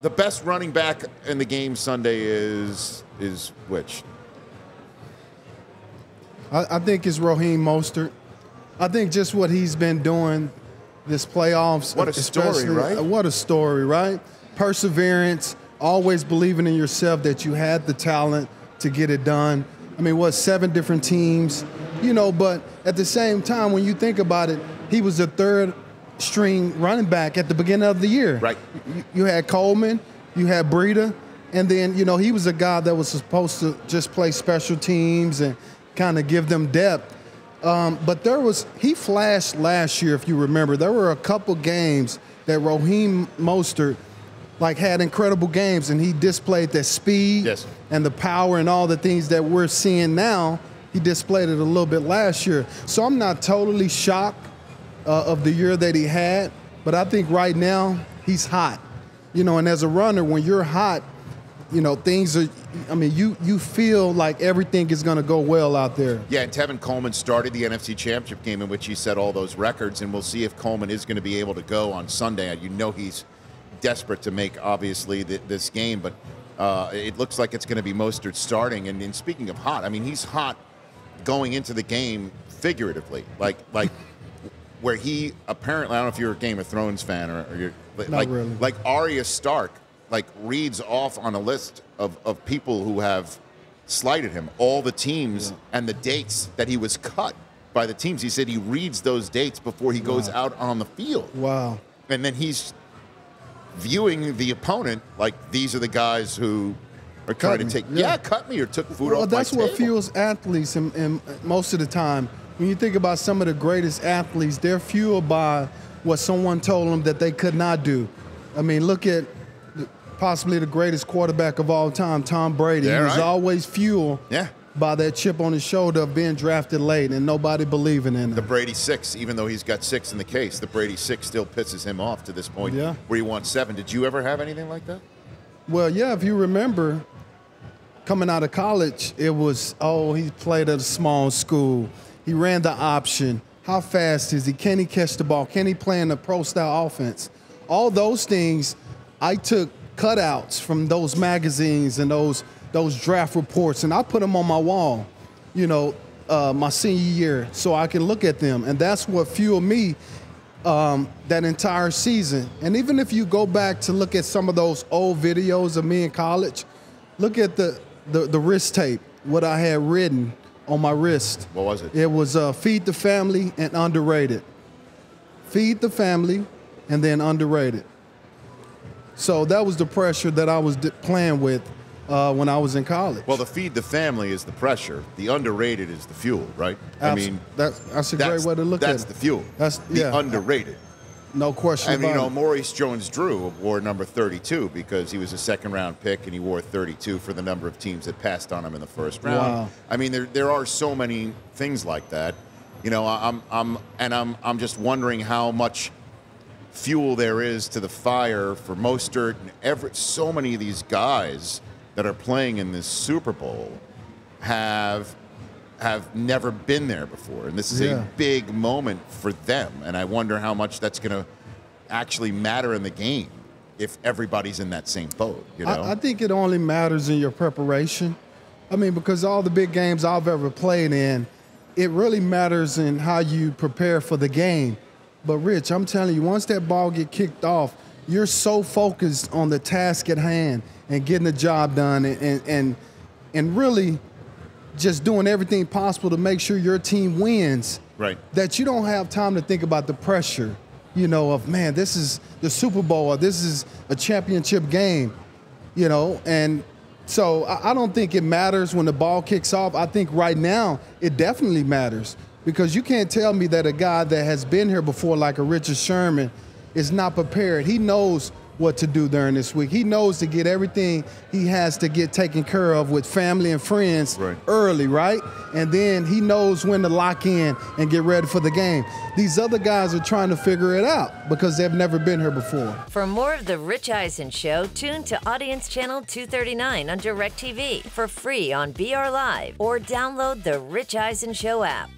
The best running back in the game Sunday is is which? I, I think it's Raheem Mostert. I think just what he's been doing this playoffs. What a story, right? What a story, right? Perseverance, always believing in yourself that you had the talent to get it done. I mean, what, seven different teams? You know, but at the same time, when you think about it, he was the third string running back at the beginning of the year. Right. You, you had Coleman, you had Breida, and then, you know, he was a guy that was supposed to just play special teams and kind of give them depth. Um, but there was he flashed last year, if you remember. There were a couple games that Raheem Mostert like had incredible games, and he displayed that speed Yes. and the power and all the things that we're seeing now. He displayed it a little bit last year, so I'm not totally shocked uh, of the year that he had. But I think right now he's hot, you know. And as a runner, when you're hot, you know things are. I mean, you you feel like everything is going to go well out there. Yeah, and Tevin Coleman started the NFC Championship game in which he set all those records, and we'll see if Coleman is going to be able to go on Sunday. You know he's desperate to make obviously th- this game, but uh, it looks like it's going to be Mostert starting. And, and speaking of hot, I mean he's hot going into the game figuratively, like like where he apparently I don't know if you're a Game of Thrones fan or, or you're Not like really. like Arya Stark like reads off on a list of, of people who have slighted him, all the teams and the dates that he was cut by the teams. He said he reads those dates before he goes out on the field. Wow. And then he's viewing the opponent like these are the guys who are trying Cut to me, take yeah. yeah. cut me or took food Well, off that's what table. fuels athletes, and, and most of the time, when you think about some of the greatest athletes, they're fueled by what someone told them that they could not do. I mean, look at possibly the greatest quarterback of all time, Tom Brady. Yeah, he was right. always fueled Yeah. by that chip on his shoulder of being drafted late and nobody believing in him. The. Brady six, even though he's got six in the case, the Brady six still pisses him off to this point. Yeah. Where he wants seven. Did you ever have anything like that? Well, yeah, if you remember, coming out of college, it was, oh, he played at a small school. He ran the option. How fast is he? Can he catch the ball? Can he play in a pro style offense? All those things, I took cutouts from those magazines and those those draft reports, and I put them on my wall, you know, uh, my senior year, so I can look at them, and that's what fueled me um, that entire season. And even if you go back to look at some of those old videos of me in college, look at the the, the wrist tape, what I had written on my wrist. What was it? It was uh, feed the family and underrated. Feed the family and then underrated. So that was the pressure that I was playing with uh, when I was in college. Well, the feed the family is the pressure. The underrated is the fuel, right? Abs- I mean, that's that's a that's, great way to look at it. That's the fuel. That's- the yeah. underrated. No question And you know. Maurice Jones-Drew wore number 32 because he was a second-round pick, and he wore 32 for the number of teams that passed on him in the first round. Wow. I mean, there there are so many things like that. You know, I'm I'm and I'm I'm just wondering how much fuel there is to the fire for Mostert and Everett. So many of these guys that are playing in this Super Bowl have have never been there before, and this is Yeah. a big moment for them. And I wonder how much that's going to actually matter in the game if everybody's in that same boat. You know, I, I think it only matters in your preparation. I mean, because all the big games I've ever played in, it really matters in how you prepare for the game. But Rich, I'm telling you, once that ball get kicked off, you're so focused on the task at hand and getting the job done and and and, and really just doing everything possible to make sure your team wins Right. that you don't have time to think about the pressure, you know, of man, this is the Super Bowl or this is a championship game, you know, and so I, I don't think it matters when the ball kicks off. I think right now it definitely matters because you can't tell me that a guy that has been here before, like a Richard Sherman, is not prepared. He knows what to do during this week. He knows to get everything he has to get taken care of with family and friends Right. early, right? And then he knows when to lock in and get ready for the game. These other guys are trying to figure it out because they've never been here before. For more of The Rich Eisen Show, tune to Audience Channel 239 on DirecTV for free on BR Live or download the Rich Eisen Show app.